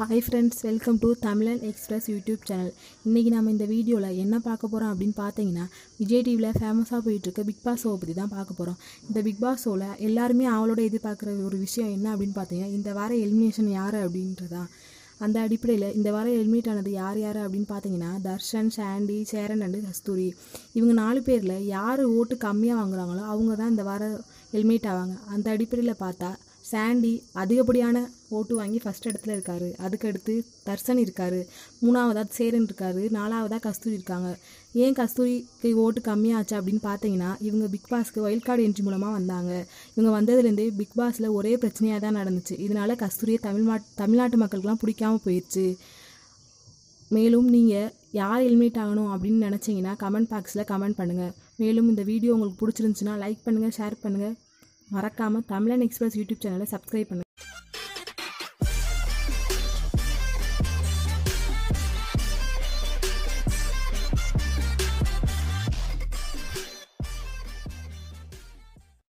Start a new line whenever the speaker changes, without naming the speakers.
Hi friends welcome to Tamizhan express YouTube channel இன்றைக்கி நம்ம இந்த வீடியோவில் என்ன பார்க்க போகிறோம் அப்படின்னு பார்த்தீங்கன்னா விஜய் டிவியில் ஃபேமஸாக போயிட்டுருக்க பிக் பாஸ் ஷோவை பற்றி தான் பார்க்க போகிறோம் இந்த பிக் பாஸ் ஷோவில் எல்லாருமே அவளோட எதிர்பார்க்குற ஒரு விஷயம் என்ன அப்படின்னு பார்த்தீங்கன்னா இந்த வார எலிமினேஷன் யார் அப்படின்றதான் அந்த அடிப்படையில் இந்த வாரம் எலிமினேட் ஆனது யார் யார் அப்படின்னு பார்த்தீங்கன்னா தர்ஷன் சாண்டி சேரன் அண்டு கஸ்தூரி. இவங்க நாலு பேரில் யார் ஓட்டு கம்மியாக வாங்குறாங்களோ அவங்க தான் இந்த வாரம் எலிமினேட் ஆவாங்க. அந்த அடிப்படையில் பார்த்தா சாண்டி அதிகப்படியான ஓட்டு வாங்கி ஃபஸ்ட் இடத்துல இருக்காரு. அதுக்கடுத்து தர்சன் இருக்காரு. மூணாவதாக சேரன் இருக்காரு. நாலாவதாக கஸ்தூரி இருக்காங்க. ஏன் கஸ்தூரிக்கு ஓட்டு கம்மியாச்சு அப்படின்னு பார்த்தீங்கன்னா இவங்க பிக் பாஸ்க்கு வைல்ட் கார்டு என்ட்ரி மூலமாக வந்தாங்க. இவங்க வந்ததுலேருந்தே பிக் பாஸில் ஒரே பிரச்சனையாக தான் நடந்துச்சு. இதனால கஸ்தூரியை தமிழ் தமிழ்நாட்டு மக்களுக்கெல்லாம் பிடிக்காம போயிடுச்சு மேலும் நீங்கள் யார் எலிமினேட் ஆகணும் அப்படின்னு நினச்சிங்கன்னா கமெண்ட் பாக்ஸில் கமெண்ட் பண்ணுங்கள் மேலும் இந்த வீடியோ உங்களுக்கு பிடிச்சிருந்துச்சுன்னா லைக் பண்ணுங்கள் ஷேர் பண்ணுங்கள் மறக்காமல் தமிழன் எக்ஸ்பிரஸ் யூடியூப் சேனலை சப்ஸ்கிரைப் பண்ணுங்கள்